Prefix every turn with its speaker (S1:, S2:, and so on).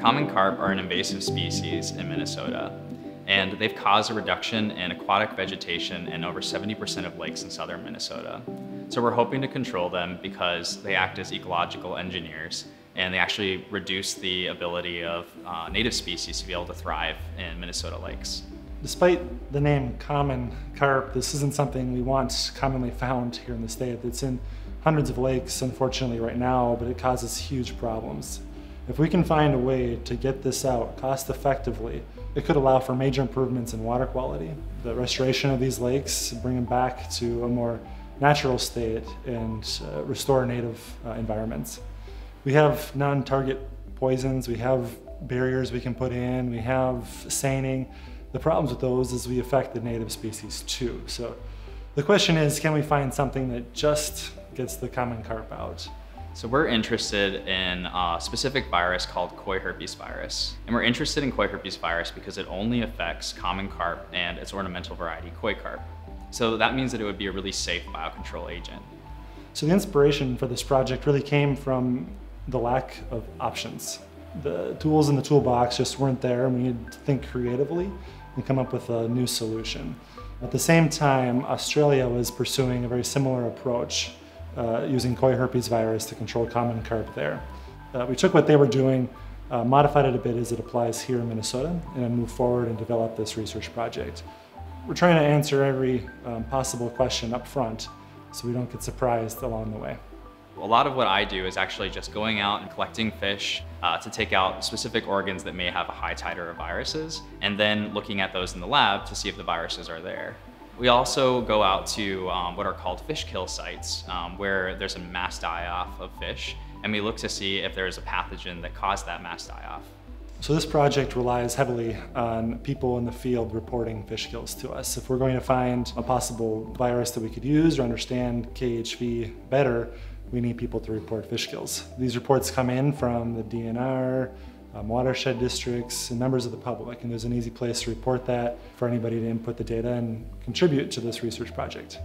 S1: Common carp are an invasive species in Minnesota, and they've caused a reduction in aquatic vegetation in over 70% of lakes in southern Minnesota. So we're hoping to control them because they act as ecological engineers and they actually reduce the ability of uh, native species to be able to thrive in Minnesota lakes.
S2: Despite the name common carp, this isn't something we want commonly found here in the state. It's in hundreds of lakes, unfortunately, right now, but it causes huge problems. If we can find a way to get this out cost effectively, it could allow for major improvements in water quality, the restoration of these lakes, bring them back to a more natural state and uh, restore native uh, environments. We have non-target poisons, we have barriers we can put in, we have seining. The problems with those is we affect the native species too. So the question is, can we find something that just gets the common carp out?
S1: So we're interested in a specific virus called koi herpes virus. And we're interested in koi herpes virus because it only affects common carp and its ornamental variety koi carp. So that means that it would be a really safe biocontrol agent.
S2: So the inspiration for this project really came from the lack of options. The tools in the toolbox just weren't there and we needed to think creatively and come up with a new solution. At the same time, Australia was pursuing a very similar approach uh, using koi herpes virus to control common carp there. Uh, we took what they were doing, uh, modified it a bit as it applies here in Minnesota, and then moved forward and developed this research project. We're trying to answer every um, possible question up front so we don't get surprised along the way.
S1: A lot of what I do is actually just going out and collecting fish uh, to take out specific organs that may have a high titer of viruses, and then looking at those in the lab to see if the viruses are there. We also go out to um, what are called fish kill sites, um, where there's a mass die-off of fish, and we look to see if there's a pathogen that caused that mass die-off.
S2: So this project relies heavily on people in the field reporting fish kills to us. If we're going to find a possible virus that we could use or understand KHV better, we need people to report fish kills. These reports come in from the DNR, um, watershed districts, and members of the public. And there's an easy place to report that for anybody to input the data and contribute to this research project.